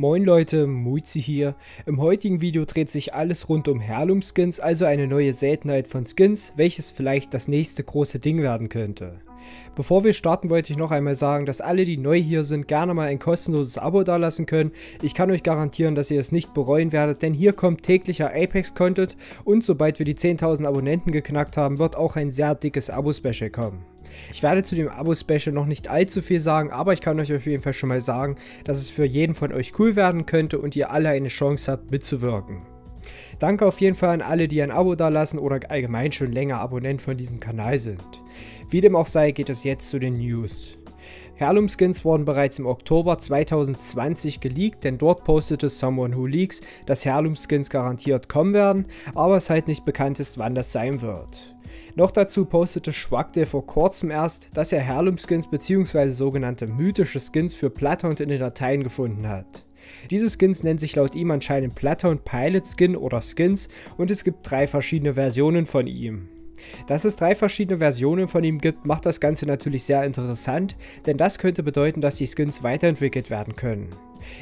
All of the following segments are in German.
Moin Leute, Muizi hier. Im heutigen Video dreht sich alles rund um Heirloom Skins, also eine neue Seltenheit von Skins, welches vielleicht das nächste große Ding werden könnte. Bevor wir starten wollte ich noch einmal sagen, dass alle die neu hier sind gerne mal ein kostenloses Abo dalassen können. Ich kann euch garantieren, dass ihr es nicht bereuen werdet, denn hier kommt täglicher Apex Content und sobald wir die 10.000 Abonnenten geknackt haben, wird auch ein sehr dickes Abo-Special kommen. Ich werde zu dem Abo-Special noch nicht allzu viel sagen, aber ich kann euch auf jeden Fall schon mal sagen, dass es für jeden von euch cool werden könnte und ihr alle eine Chance habt mitzuwirken. Danke auf jeden Fall an alle, die ein Abo dalassen oder allgemein schon länger Abonnent von diesem Kanal sind. Wie dem auch sei, geht es jetzt zu den News. Heirloom Skins wurden bereits im Oktober 2020 geleakt, denn dort postete Someone Who Leaks, dass Heirloom Skins garantiert kommen werden, aber es halt nicht bekannt ist, wann das sein wird. Noch dazu postete Schwagde vor kurzem erst, dass er Heirloom Skins bzw. sogenannte mythische Skins für Bloodhound in den Dateien gefunden hat. Diese Skins nennen sich laut ihm anscheinend Bloodhound Pilot Skin oder Skins und es gibt drei verschiedene Versionen von ihm. Dass es drei verschiedene Versionen von ihm gibt, macht das Ganze natürlich sehr interessant, denn das könnte bedeuten, dass die Skins weiterentwickelt werden können.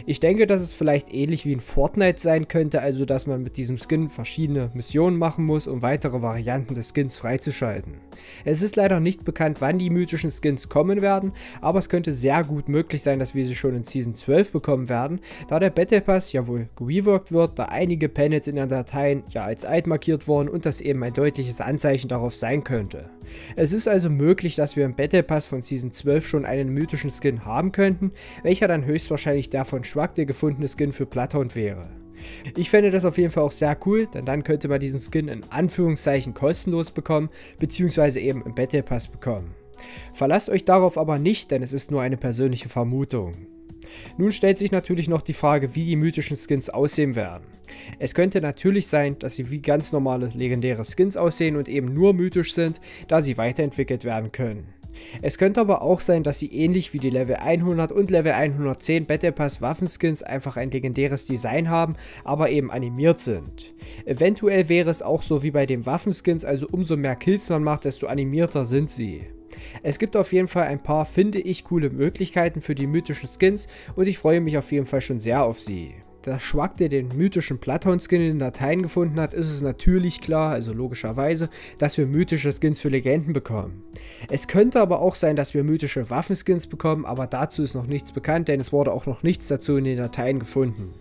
Ich denke, dass es vielleicht ähnlich wie in Fortnite sein könnte, also dass man mit diesem Skin verschiedene Missionen machen muss, um weitere Varianten des Skins freizuschalten. Es ist leider nicht bekannt, wann die mythischen Skins kommen werden, aber es könnte sehr gut möglich sein, dass wir sie schon in Season 12 bekommen werden, da der Battle Pass ja wohl reworked wird, da einige Panels in den Dateien ja als alt markiert wurden und das eben ein deutliches Anzeichen darauf sein könnte. Es ist also möglich, dass wir im Battle Pass von Season 12 schon einen mythischen Skin haben könnten, welcher dann höchstwahrscheinlich der von Schwag der gefundene Skin für Bloodhound wäre. Ich fände das auf jeden Fall auch sehr cool, denn dann könnte man diesen Skin in Anführungszeichen kostenlos bekommen, beziehungsweise eben im Battle Pass bekommen. Verlasst euch darauf aber nicht, denn es ist nur eine persönliche Vermutung. Nun stellt sich natürlich noch die Frage, wie die mythischen Skins aussehen werden. Es könnte natürlich sein, dass sie wie ganz normale legendäre Skins aussehen und eben nur mythisch sind, da sie weiterentwickelt werden können. Es könnte aber auch sein, dass sie ähnlich wie die Level 100 und Level 110 Battle Pass Waffenskins einfach ein legendäres Design haben, aber eben animiert sind. Eventuell wäre es auch so wie bei den Waffenskins, also umso mehr Kills man macht, desto animierter sind sie. Es gibt auf jeden Fall ein paar, finde ich, coole Möglichkeiten für die mythischen Skins und ich freue mich auf jeden Fall schon sehr auf sie. Da Schwag, der den mythischen Bloodhound-Skin in den Dateien gefunden hat, ist es natürlich klar, also logischerweise, dass wir mythische Skins für Legenden bekommen. Es könnte aber auch sein, dass wir mythische Waffenskins bekommen, aber dazu ist noch nichts bekannt, denn es wurde auch noch nichts dazu in den Dateien gefunden.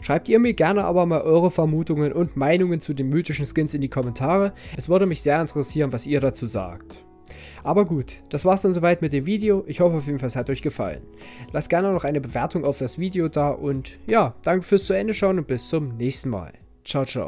Schreibt ihr mir gerne aber mal eure Vermutungen und Meinungen zu den mythischen Skins in die Kommentare. Es würde mich sehr interessieren, was ihr dazu sagt. Aber gut, das war's dann soweit mit dem Video. Ich hoffe auf jeden Fall, es hat euch gefallen. Lasst gerne noch eine Bewertung auf das Video da und ja, danke fürs zu Ende schauen und bis zum nächsten Mal. Ciao, ciao.